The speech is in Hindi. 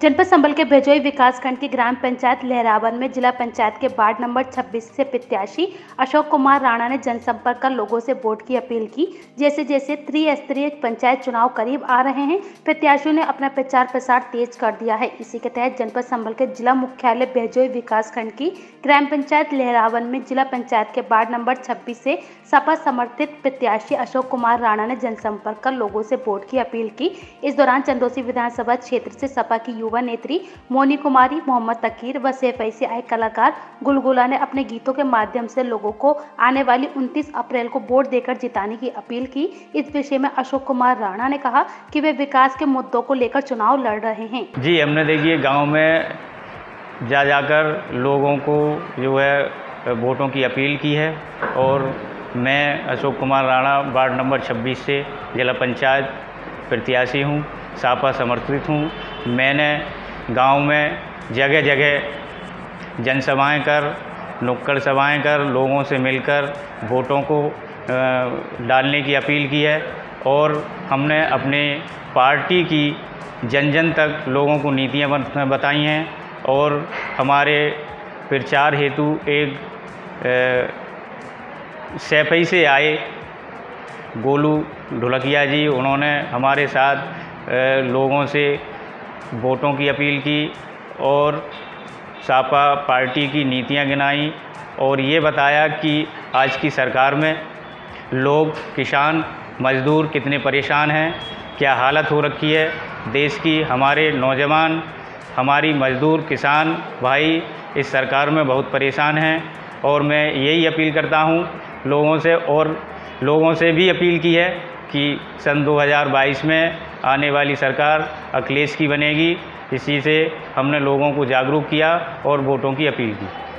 जनपद संबल के भजोई विकासखंड की ग्राम पंचायत लहरावन में जिला पंचायत के वार्ड नंबर 26 से प्रत्याशी अशोक कुमार राणा ने जनसंपर्क कर लोगों से वोट की अपील की। जैसे जैसे त्रिस्तरीय पंचायत चुनाव करीब आ रहे हैं, प्रत्याशियों ने अपना प्रचार प्रसार तेज कर दिया है। इसी के तहत जनपद संबल के जिला मुख्यालय भजोई विकासखंड की ग्राम पंचायत लहरावन में जिला पंचायत के वार्ड नंबर छब्बीस से सपा समर्थित प्रत्याशी अशोक कुमार राणा ने जनसंपर्क कर लोगों से वोट की अपील की। इस दौरान चंदोसी विधानसभा क्षेत्र से सपा की नेत्री मोनी कुमारी, मोहम्मद तकीर व सेफई से आए कलाकार गुलगुला ने अपने गीतों के माध्यम से लोगों को आने वाली 29 अप्रैल को वोट देकर जिताने की अपील की। इस विषय में अशोक कुमार राणा ने कहा कि वे विकास के मुद्दों को लेकर चुनाव लड़ रहे हैं। जी, हमने देखिए, गाँव में जा जाकर लोगों को जो है, वोटों की अपील की है और मैं अशोक कुमार राणा, वार्ड नंबर 26 से जिला पंचायत प्रत्याशी हूँ। सापा समर्थित हूँ। मैंने गाँव में जगह जगह जनसभाएँ कर, नुक्कड़ सभाएँ कर, लोगों से मिलकर वोटों को डालने की अपील की है और हमने अपने पार्टी की जन जन तक लोगों को नीतियाँ बताई हैं और हमारे प्रचार हेतु एक सैफई से आए गोलू ढुलकिया जी। उन्होंने हमारे साथ लोगों से वोटों की अपील की और सापा पार्टी की नीतियाँ गिनाई और ये बताया कि आज की सरकार में लोग, किसान, मजदूर कितने परेशान हैं, क्या हालत हो रखी है, देश की, हमारे नौजवान, हमारी मजदूर, किसान भाई इस सरकार में बहुत परेशान हैं और मैं यही अपील करता हूँ लोगों से और लोगों से भी अपील की है कि सन 2022 में आने वाली सरकार अखिलेश की बनेगी। इसी से हमने लोगों को जागरूक किया और वोटों की अपील की।